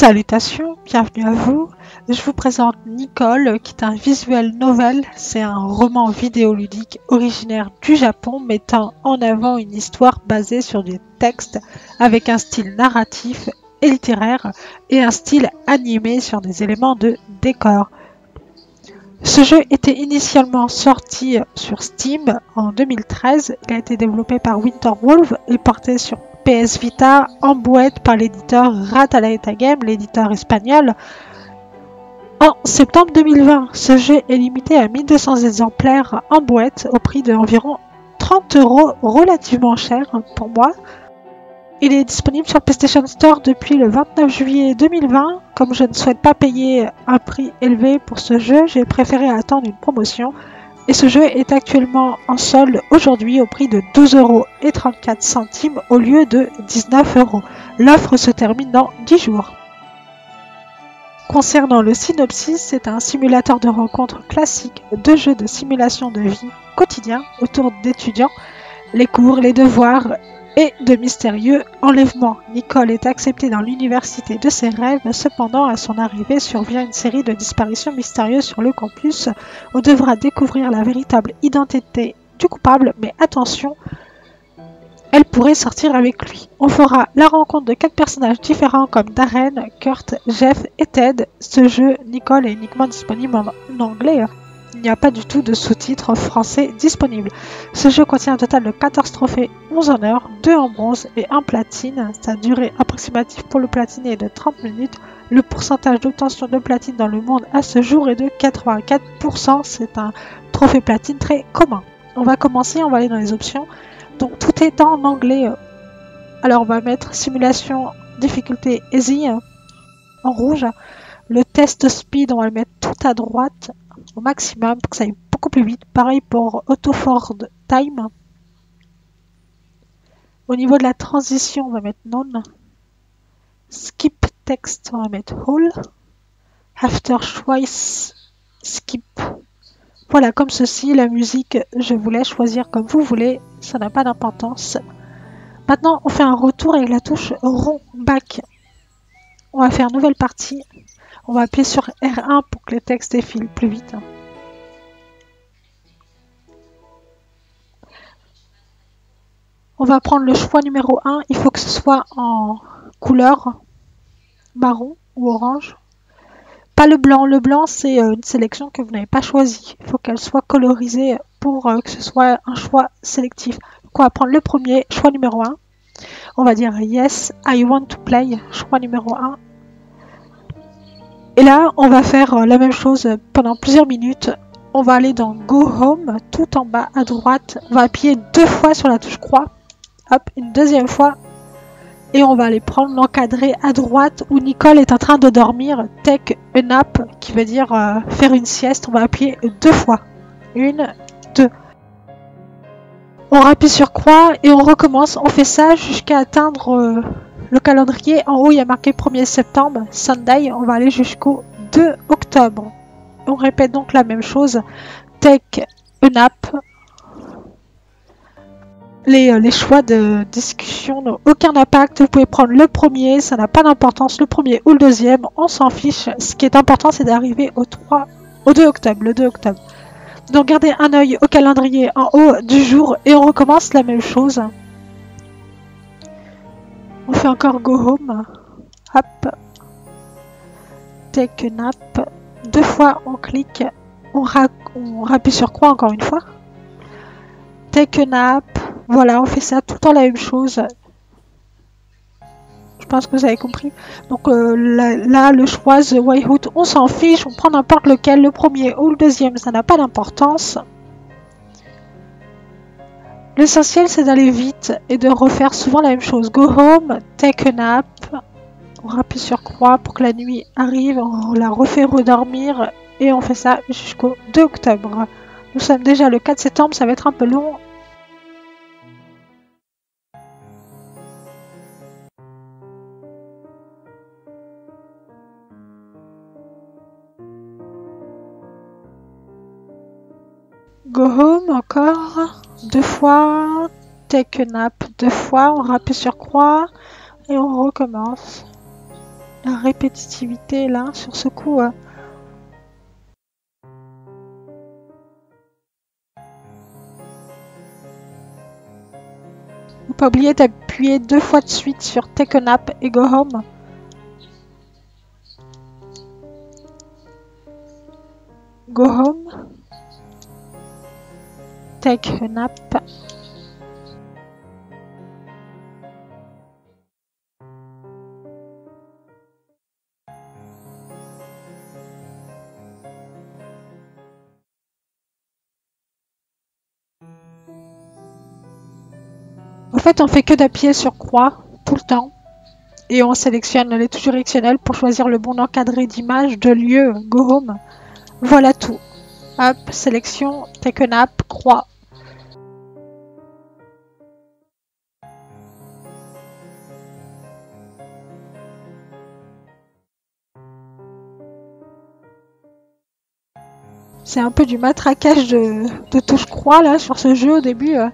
Salutations, bienvenue à vous. Je vous présente Nicole, qui est un visuel novel. C'est un roman vidéoludique originaire du Japon, mettant en avant une histoire basée sur des textes avec un style narratif et littéraire et un style animé sur des éléments de décor. Ce jeu était initialement sorti sur Steam en 2013. Il a été développé par Winterwolf et porté sur PS Vita en boîte par l'éditeur Rataleta Game, l'éditeur espagnol, en septembre 2020. Ce jeu est limité à 1200 exemplaires en boîte au prix d'environ 30 euros, relativement cher pour moi. Il est disponible sur PlayStation Store depuis le 29 juillet 2020. Comme je ne souhaite pas payer un prix élevé pour ce jeu, j'ai préféré attendre une promotion et ce jeu est actuellement en solde aujourd'hui au prix de 12,34€ au lieu de 19 euros. L'offre se termine dans 10 jours. Concernant le synopsis, c'est un simulateur de rencontres classique de jeux de simulation de vie quotidien autour d'étudiants. Les cours, les devoirs et de mystérieux enlèvements. Nicole est acceptée dans l'université de ses rêves, cependant à son arrivée survient une série de disparitions mystérieuses sur le campus. On devra découvrir la véritable identité du coupable, mais attention, elle pourrait sortir avec lui. On fera la rencontre de quatre personnages différents comme Darren, Kurt, Jeff et Ted. Ce jeu, Nicole, est uniquement disponible en anglais il n'y a pas du tout de sous-titres français disponibles. Ce jeu contient un total de 14 trophées, 11 honneurs, 2 en bronze et 1 platine. Sa durée approximative pour le platine est de 30 minutes. Le pourcentage d'obtention de platine dans le monde à ce jour est de 84%. C'est un trophée platine très commun. On va commencer, on va aller dans les options. Donc tout est en anglais. Alors on va mettre simulation difficulté easy en rouge. Le test speed, on va le mettre tout à droite maximum pour que ça aille beaucoup plus vite. Pareil pour Autoford Time. Au niveau de la transition, on va mettre None. Skip Text, on va mettre All. After Choice, Skip. Voilà, comme ceci, la musique, je voulais choisir comme vous voulez, ça n'a pas d'importance. Maintenant, on fait un retour avec la touche rond back. On va faire nouvelle partie. On va appuyer sur R1 pour que le texte défile plus vite. On va prendre le choix numéro 1. Il faut que ce soit en couleur marron ou orange. Pas le blanc. Le blanc, c'est euh, une sélection que vous n'avez pas choisie. Il faut qu'elle soit colorisée pour euh, que ce soit un choix sélectif. Donc on va prendre le premier, choix numéro 1. On va dire Yes, I want to play, choix numéro 1. Et là, on va faire euh, la même chose pendant plusieurs minutes. On va aller dans Go Home, tout en bas à droite. On va appuyer deux fois sur la touche croix. Hop, une deuxième fois. Et on va aller prendre l'encadré à droite où Nicole est en train de dormir. Take a nap, qui veut dire euh, faire une sieste. On va appuyer deux fois. Une, deux. On rappuie sur croix et on recommence. On fait ça jusqu'à atteindre... Euh, le calendrier, en haut, il y a marqué 1er septembre, Sunday. On va aller jusqu'au 2 octobre. On répète donc la même chose. Take a nap. Les, euh, les choix de discussion n'ont aucun impact. Vous pouvez prendre le premier, ça n'a pas d'importance. Le premier ou le deuxième, on s'en fiche. Ce qui est important, c'est d'arriver au 3, au 2 octobre, le 2 octobre. Donc gardez un œil au calendrier en haut du jour et on recommence la même chose. On fait encore go home. Hop. Take a nap. Deux fois on clique. On, on rappuie sur quoi encore une fois? Take a nap. Voilà, on fait ça tout le temps la même chose. Je pense que vous avez compris. Donc euh, là, le choix The Whitehood, on s'en fiche. On prend n'importe lequel, le premier ou le deuxième, ça n'a pas d'importance. L'essentiel, c'est d'aller vite et de refaire souvent la même chose. Go home, take a nap. On rappuie sur croix pour que la nuit arrive. On la refait redormir. Et on fait ça jusqu'au 2 octobre. Nous sommes déjà le 4 septembre, ça va être un peu long. Go home encore deux fois, take a nap deux fois, on rappuie sur croix et on recommence. la répétitivité là sur ce coup. euh. Faut pas oublier d'appuyer deux fois de suite sur Take a nap et Go Home. Go home. En fait, on fait que d'appuyer sur croix tout le temps. Et on sélectionne les touches directionnelles pour choisir le bon encadré d'image, de lieu, go home. Voilà tout. Hop, sélection, take a nap, croix. C'est un peu du matraquage de, touche croix là sur ce jeu au début. euh.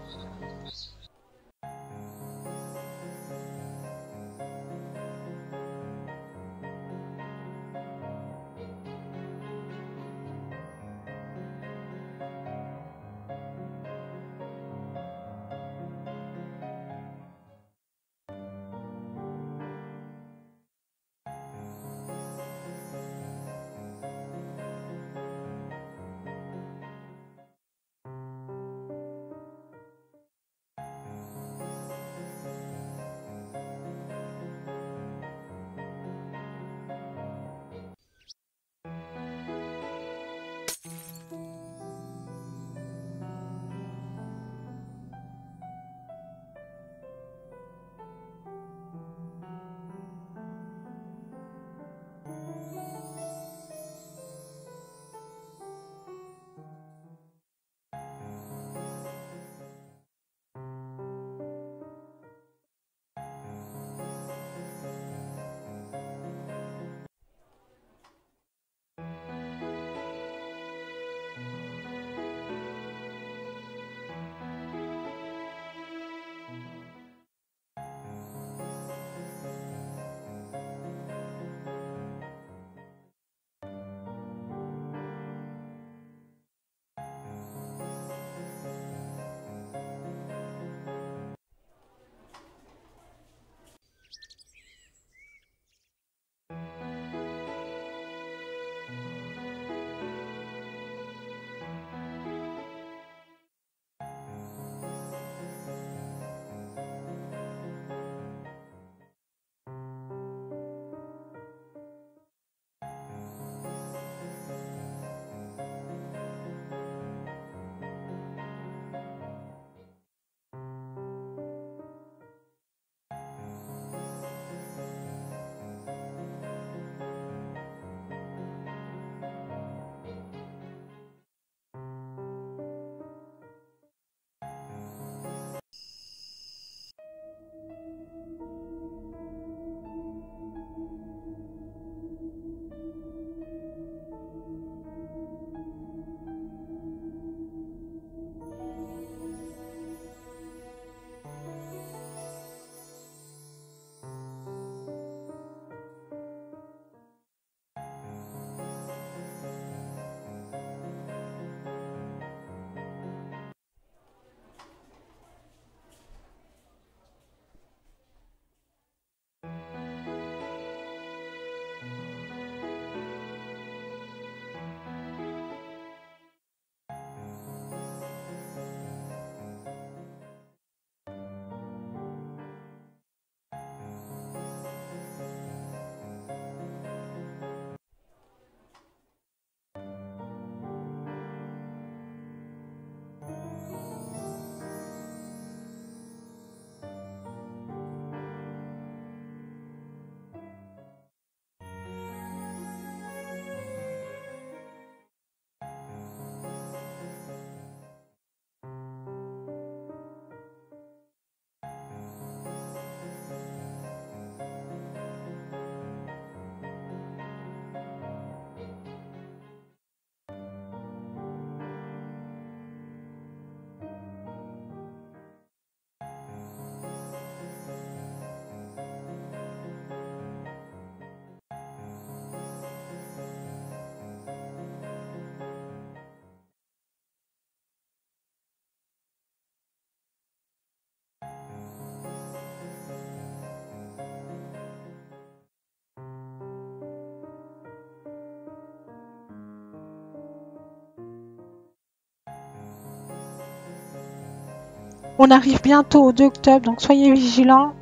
On arrive bientôt au 2 octobre, donc soyez vigilants.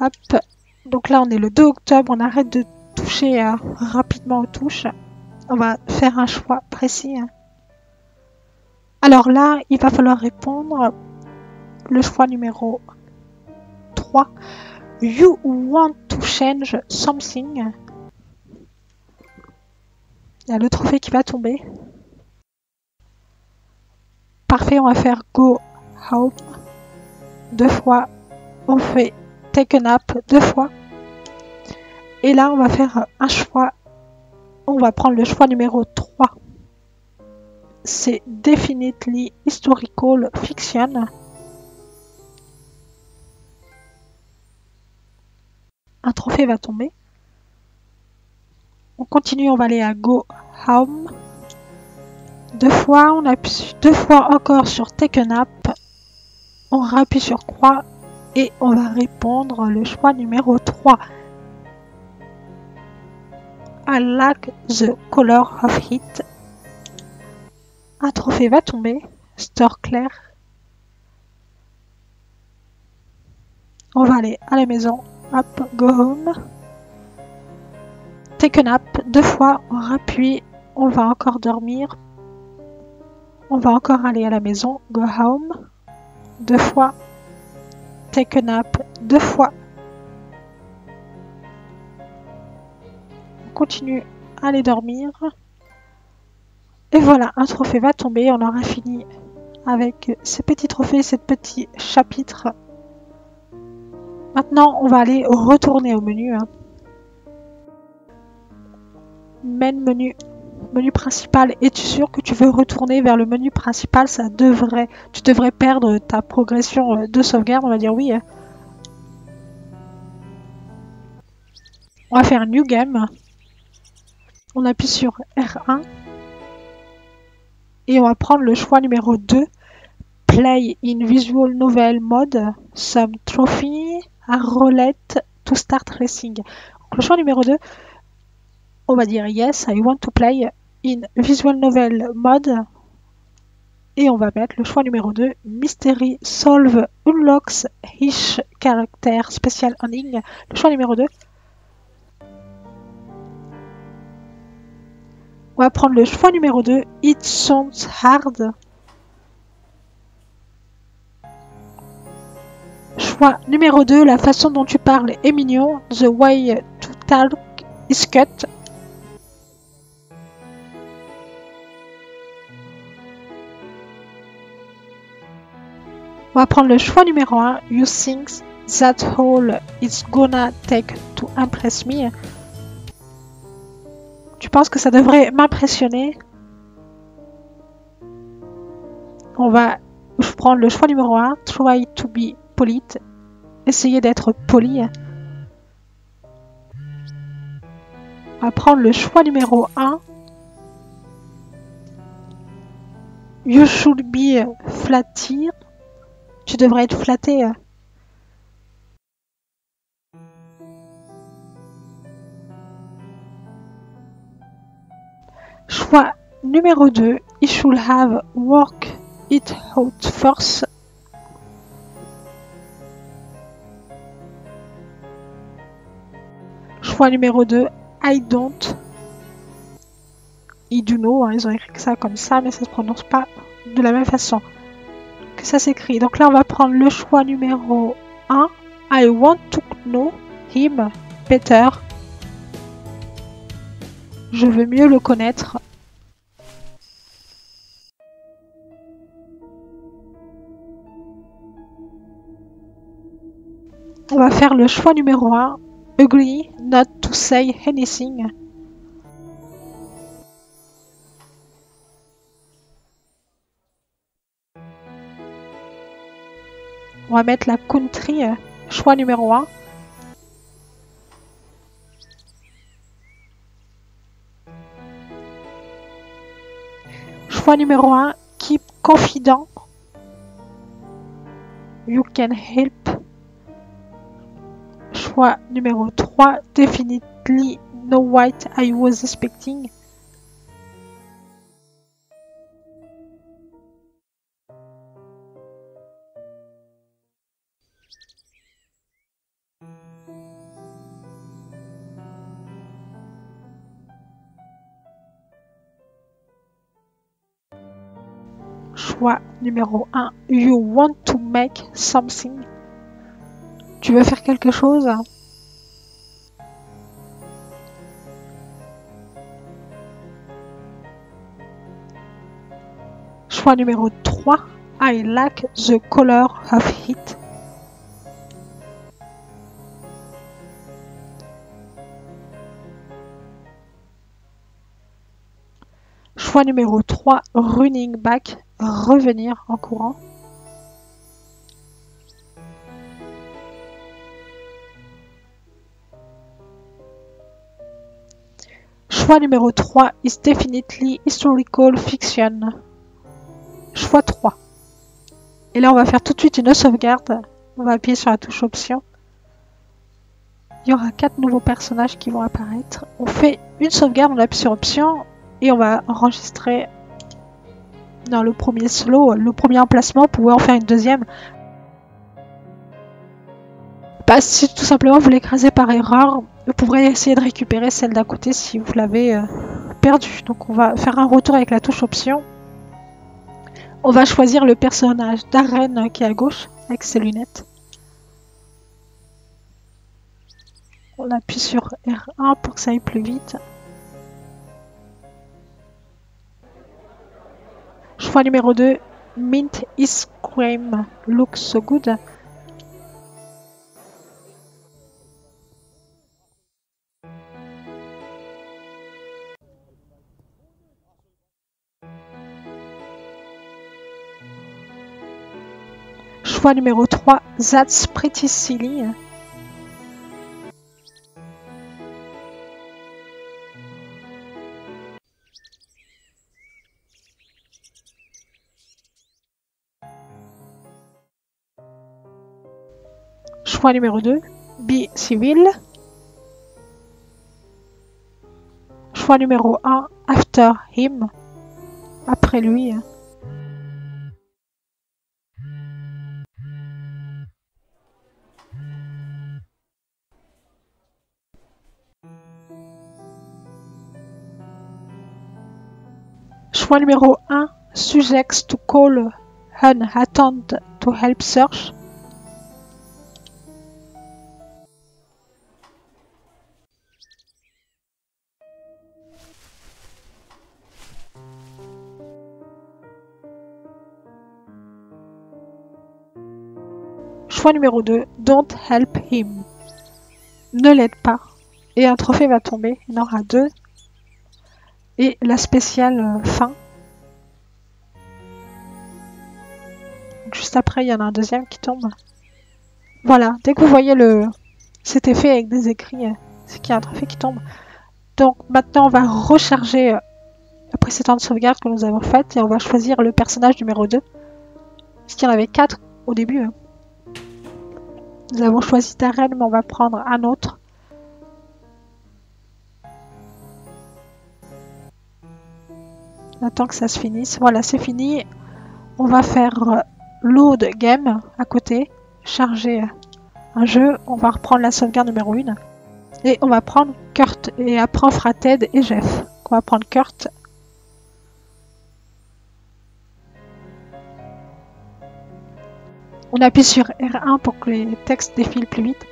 Hop. Donc là, on est le 2 octobre, on arrête de toucher euh, rapidement aux touches. On va faire un choix précis. Hein. Alors là, il va falloir répondre le choix numéro 3. You want to change something. Il y a le trophée qui va tomber. Parfait, on va faire go home deux fois. On fait take a nap deux fois. Et là, on va faire un choix. On va prendre le choix numéro 3 c'est Definitely Historical Fiction. Un trophée va tomber. On continue, on va aller à Go Home. Deux fois, on appuie deux fois encore sur Take a Nap. On rappuie sur Croix et on va répondre le choix numéro 3. I like the color of it. Un trophée va tomber. Store clair. On va aller à la maison. Hop, go home. Take a nap. Deux fois, on rappuie. On va encore dormir. On va encore aller à la maison. Go home. Deux fois. Take a nap. Deux fois. On continue à aller dormir. Et voilà, un trophée va tomber. On aura fini avec ces petits trophées, ces petits chapitres. Maintenant, on va aller retourner au menu. Hein. Main menu, menu principal. Es-tu sûr que tu veux retourner vers le menu principal? Ça devrait, tu devrais perdre ta progression de sauvegarde. On va dire oui. Hein. On va faire New Game. On appuie sur R1 et on va prendre le choix numéro 2 Play in Visual Novel Mode Some Trophy à Roulette to Start Racing. Donc, le choix numéro 2, on va dire Yes, I want to play in Visual Novel Mode. Et on va mettre le choix numéro 2, Mystery Solve Unlocks Hish Character Special Ending. Le choix numéro 2, On va prendre le choix numéro 2, It Sounds Hard. Choix numéro 2, la façon dont tu parles est mignon. The way to talk is cut. On va prendre le choix numéro 1, You think that all is gonna take to impress me? Tu penses que ça devrait m'impressionner? On va prendre le choix numéro 1, try to be polite. Essayer d'être poli. On va prendre le choix numéro 1. You should be flattered. Tu devrais être flatté. Choix numéro 2, He should have work it out first. Choix numéro 2, I don't. I do know, hein, ils ont écrit ça comme ça, mais ça se prononce pas de la même façon ça s'écrit. Donc là, on va prendre le choix numéro 1, I want to know him better. Je veux mieux le connaître. On va faire le choix numéro 1. Ugly, not to say anything. On va mettre la country, choix numéro 1. Choix numéro 1, keep confident. You can help. Choix numéro 3, definitely no white I was expecting. Choix numéro 1. You want to make something? Tu veux faire quelque chose? Choix numéro 3. I like the color of it. Choix numéro 3, running back, revenir en courant. Choix numéro 3 is definitely historical fiction. Choix 3. Et là, on va faire tout de suite une sauvegarde. On va appuyer sur la touche option. Il y aura quatre nouveaux personnages qui vont apparaître. On fait une sauvegarde, on appuie sur option et on va enregistrer dans le premier slow, le premier emplacement, pouvez en faire une deuxième. Bah, si tout simplement vous l'écrasez par erreur, vous pourrez essayer de récupérer celle d'à côté si vous l'avez euh, perdue. Donc on va faire un retour avec la touche option. On va choisir le personnage d'Aren qui est à gauche avec ses lunettes. On appuie sur R1 pour que ça aille plus vite. Choix numéro 2, Mint Ice Cream Looks So Good. Choix numéro 3, That's Pretty Silly. Choix numéro 2, Be Civil. Choix numéro 1, After Him. Après lui. Choix numéro 1, Subjects to call an attend to help search. Choix numéro 2, Don't help him. Ne l'aide pas. Et un trophée va tomber. Il en aura deux. Et la spéciale euh, fin. Juste après, il y en a un deuxième qui tombe. Voilà, dès que vous voyez le cet effet avec des écrits, euh, c'est qu'il y a un trophée qui tombe. Donc maintenant, on va recharger euh, la précédente sauvegarde que nous avons faite et on va choisir le personnage numéro 2. Parce qu'il y en avait 4 au début. Hein. Nous avons choisi Darren, mais on va prendre un autre. On que ça se finisse. Voilà, c'est fini. On va faire euh, load game à côté, charger un jeu. On va reprendre la sauvegarde numéro 1. Et on va prendre Kurt. Et après on fera Ted et Jeff. On va prendre Kurt On appuie sur R1 pour que les textes défilent plus vite.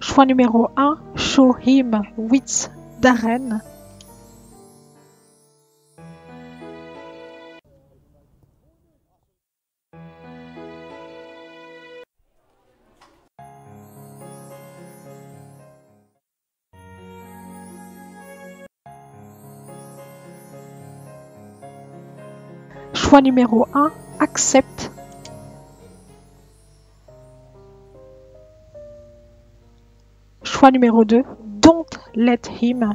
Choix numéro 1, Show him with Darren. Choix numéro 1, accepte. Choix numéro 2, don't let him.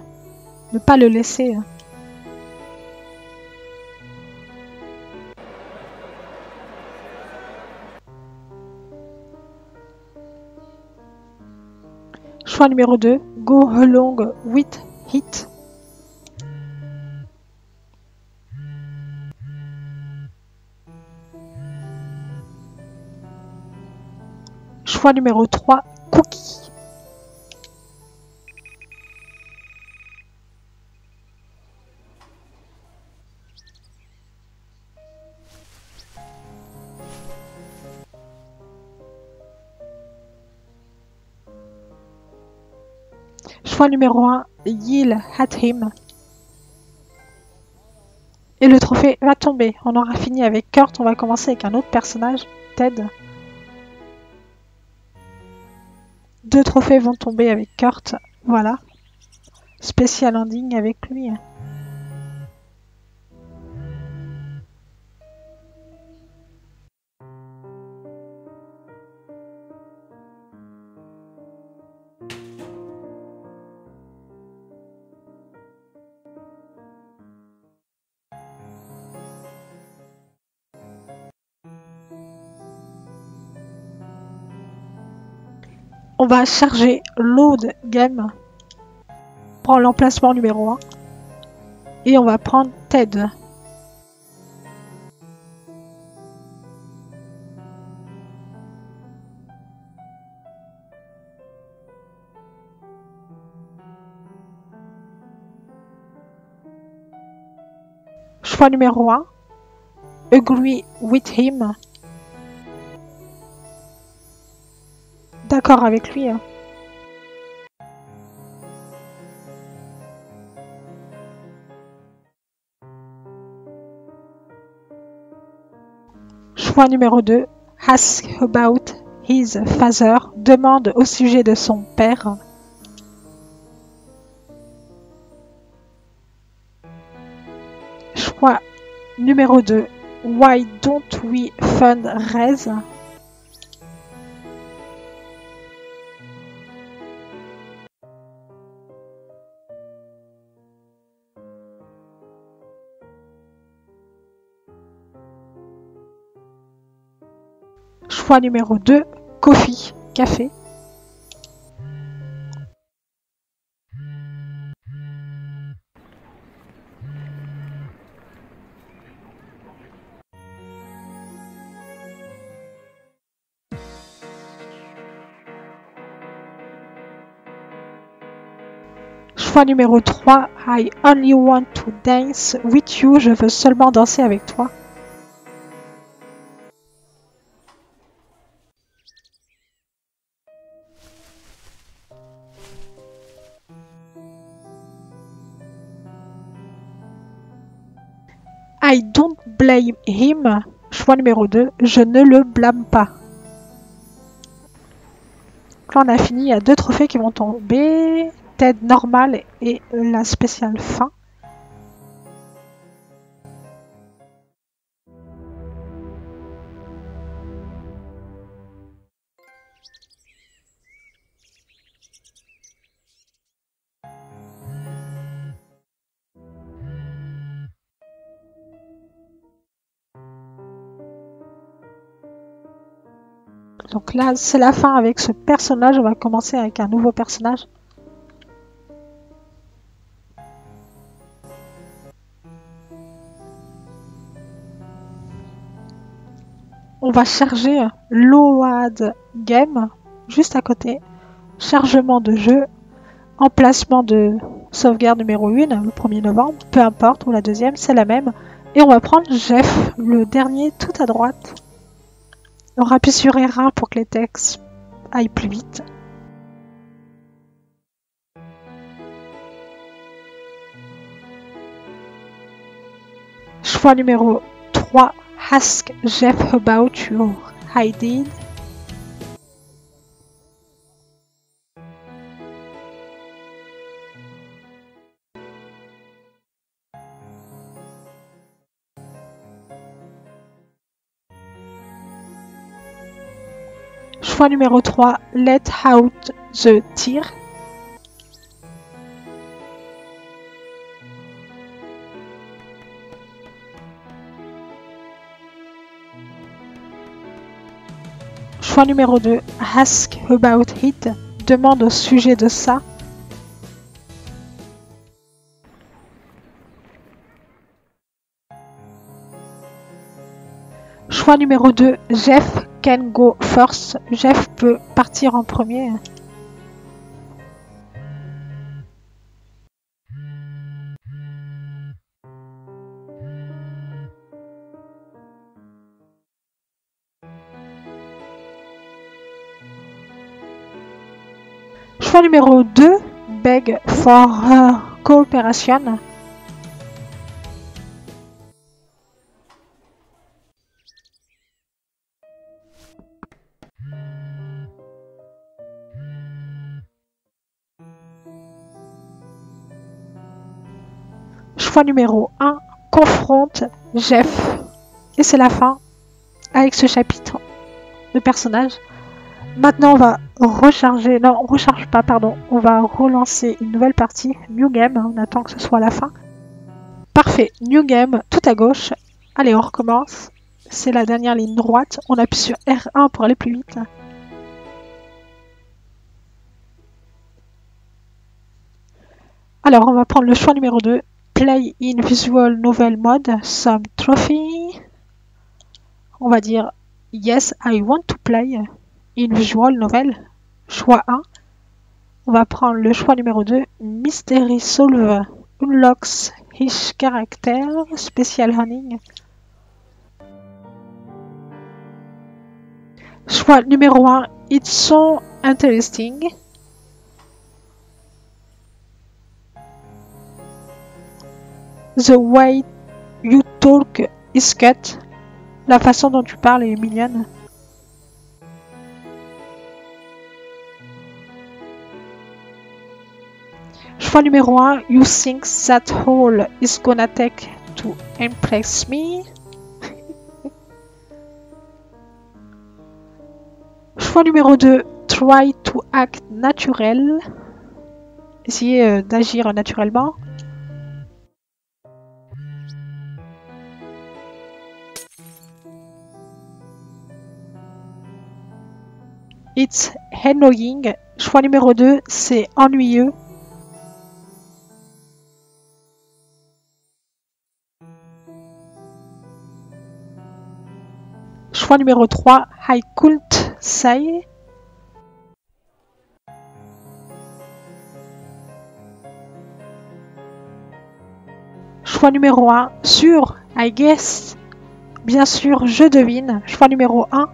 Ne pas le laisser. Choix numéro 2, go along with it. Choix numéro 3, Cookie. Choix numéro 1, Yil Hatim. Et le trophée va tomber. On aura fini avec Kurt. On va commencer avec un autre personnage, Ted. Deux trophées vont tomber avec Kurt, voilà. Spécial ending avec lui. On va charger load game. On prend l'emplacement numéro 1. Et on va prendre Ted. Choix numéro 1. Agree with him. Avec lui. Hein. Choix numéro 2. Ask about his father. Demande au sujet de son père. Choix numéro 2. Why don't we fundraise? Choix numéro 2, coffee, café. Choix numéro 3, I only want to dance with you, je veux seulement danser avec toi. I don't blame him. Choix numéro 2. Je ne le blâme pas. Là, on a fini. Il y a deux trophées qui vont tomber. Tête normale et la spéciale fin. Donc là, c'est la fin avec ce personnage. On va commencer avec un nouveau personnage. On va charger Load Game juste à côté. Chargement de jeu. Emplacement de sauvegarde numéro 1, le 1er novembre. Peu importe, ou la deuxième, c'est la même. Et on va prendre Jeff, le dernier tout à droite. On appuie sur R1 pour que les textes aillent plus vite. Choix numéro 3. Ask Jeff about your ID. Choix numéro 3, Let Out the Tear. Choix numéro 2, Ask About It. Demande au sujet de ça. Choix numéro 2, Jeff can go first. Jeff peut partir en premier. Choix numéro 2, beg for her cooperation. Numéro 1, confronte Jeff. Et c'est la fin avec ce chapitre de personnage. Maintenant, on va recharger. Non, on recharge pas, pardon. On va relancer une nouvelle partie. New Game. On attend que ce soit la fin. Parfait. New Game, tout à gauche. Allez, on recommence. C'est la dernière ligne droite. On appuie sur R1 pour aller plus vite. Alors, on va prendre le choix numéro 2. Play in Visual Novel Mode. Some Trophy. On va dire Yes, I want to play in Visual Novel. Choix 1. On va prendre le choix numéro 2. Mystery Solve unlocks his character. Special Hunting. Choix numéro 1. It's so interesting. The way you talk is cut. La façon dont tu parles est mignonne. Choix numéro 1. You think that all is gonna take to impress me? Choix numéro 2. Try to act naturel. Essayer euh, d'agir naturellement. It's annoying. Choix numéro 2, c'est ennuyeux. Choix numéro 3, I couldn't say. Choix numéro 1, sûr, I guess. Bien sûr, je devine. Choix numéro 1,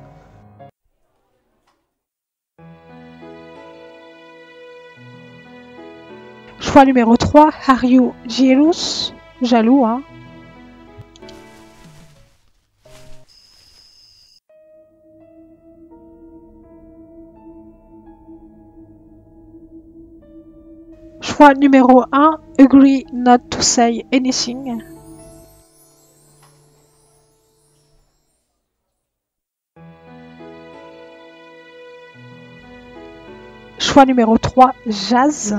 Choix numéro 3, Are you jealous Jaloux, hein Choix numéro 1, Agree not to say anything. Choix numéro 3, Jazz.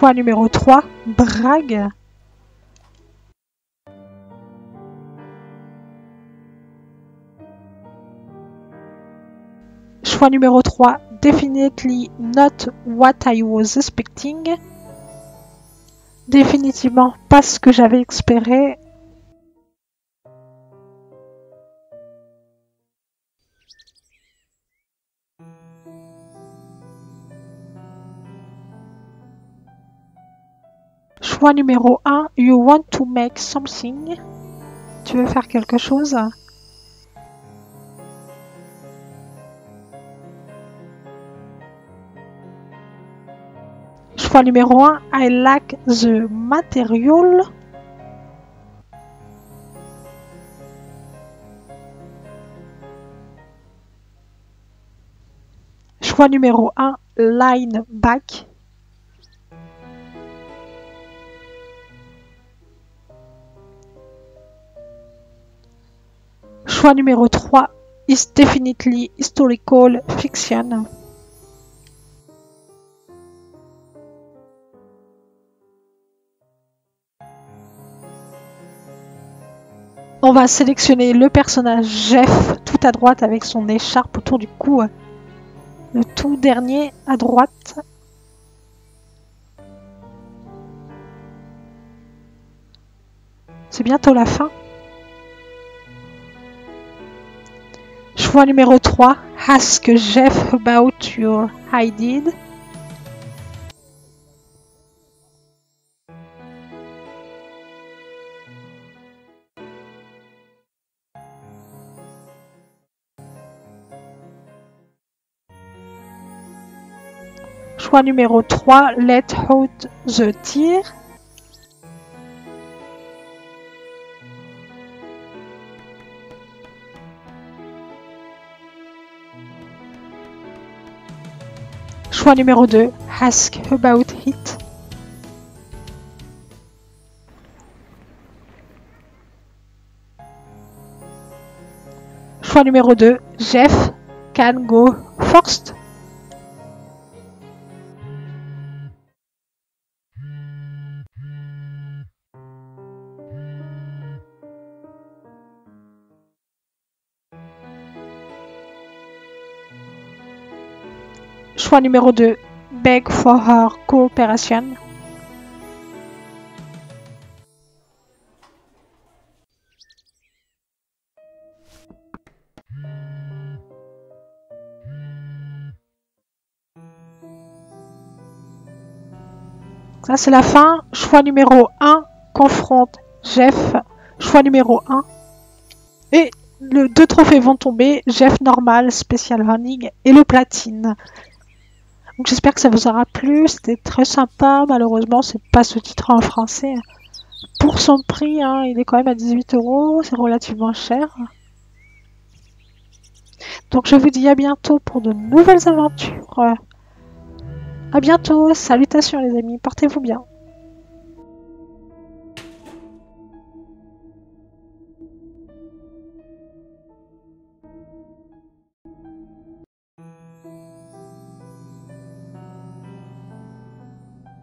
Choix numéro 3, Brague. Choix numéro 3, Definitely not what I was expecting. Définitivement pas ce que j'avais espéré. Choix numéro 1, you want to make something. Tu veux faire quelque chose? Choix numéro 1, I like the material. Choix numéro 1, line back. Numéro 3, is definitely historical fiction. On va sélectionner le personnage Jeff tout à droite avec son écharpe autour du cou. Le tout dernier à droite. C'est bientôt la fin. choix numéro 3, Ask Jeff About Your I Did. Choix numéro 3, Let Out the Tear. Choix numéro 2, Ask About It. Choix numéro 2, Jeff Can Go First. Choix numéro 2, Beg for Her Cooperation. Ça c'est la fin. Choix numéro 1, confronte Jeff. Choix numéro 1. Et le deux trophées vont tomber, Jeff normal, spécial running et le platine. Donc j'espère que ça vous aura plu, c'était très sympa, malheureusement c'est pas titre en français. Pour son prix, hein, il est quand même à 18 euros, c'est relativement cher. Donc je vous dis à bientôt pour de nouvelles aventures. À bientôt, salutations les amis, portez-vous bien.